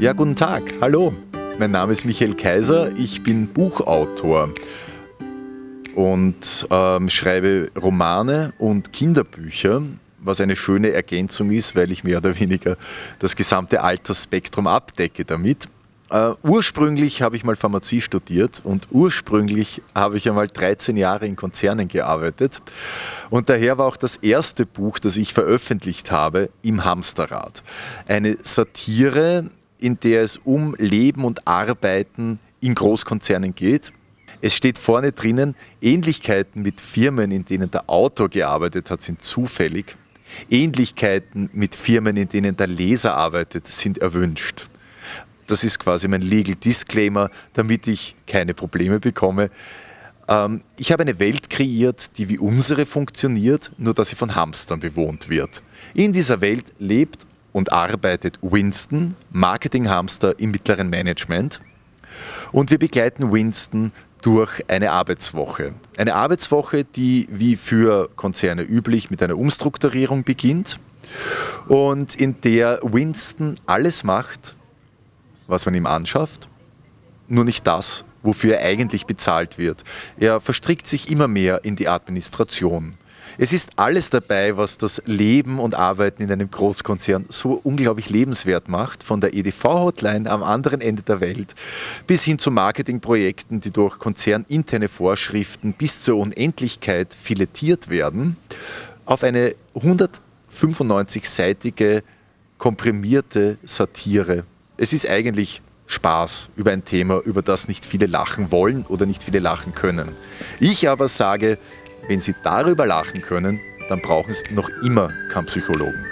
Ja, guten Tag, hallo. Mein Name ist Michael Kaiser, ich bin Buchautor und ähm, schreibe Romane und Kinderbücher, was eine schöne Ergänzung ist, weil ich mehr oder weniger das gesamte Altersspektrum abdecke damit. Uh, ursprünglich habe ich mal Pharmazie studiert und ursprünglich habe ich einmal 13 Jahre in Konzernen gearbeitet. Und daher war auch das erste Buch, das ich veröffentlicht habe, im Hamsterrad. Eine Satire in der es um Leben und Arbeiten in Großkonzernen geht. Es steht vorne drinnen, Ähnlichkeiten mit Firmen, in denen der Autor gearbeitet hat, sind zufällig. Ähnlichkeiten mit Firmen, in denen der Leser arbeitet, sind erwünscht. Das ist quasi mein Legal Disclaimer, damit ich keine Probleme bekomme. Ähm, ich habe eine Welt kreiert, die wie unsere funktioniert, nur dass sie von Hamstern bewohnt wird. In dieser Welt lebt und arbeitet Winston, Marketinghamster im mittleren Management. Und wir begleiten Winston durch eine Arbeitswoche. Eine Arbeitswoche, die wie für Konzerne üblich mit einer Umstrukturierung beginnt und in der Winston alles macht, was man ihm anschafft, nur nicht das, wofür er eigentlich bezahlt wird. Er verstrickt sich immer mehr in die Administration. Es ist alles dabei, was das Leben und Arbeiten in einem Großkonzern so unglaublich lebenswert macht, von der EDV-Hotline am anderen Ende der Welt bis hin zu Marketingprojekten, die durch konzerninterne Vorschriften bis zur Unendlichkeit filetiert werden, auf eine 195-seitige komprimierte Satire. Es ist eigentlich Spaß über ein Thema, über das nicht viele lachen wollen oder nicht viele lachen können. Ich aber sage, wenn Sie darüber lachen können, dann brauchen Sie noch immer keinen Psychologen.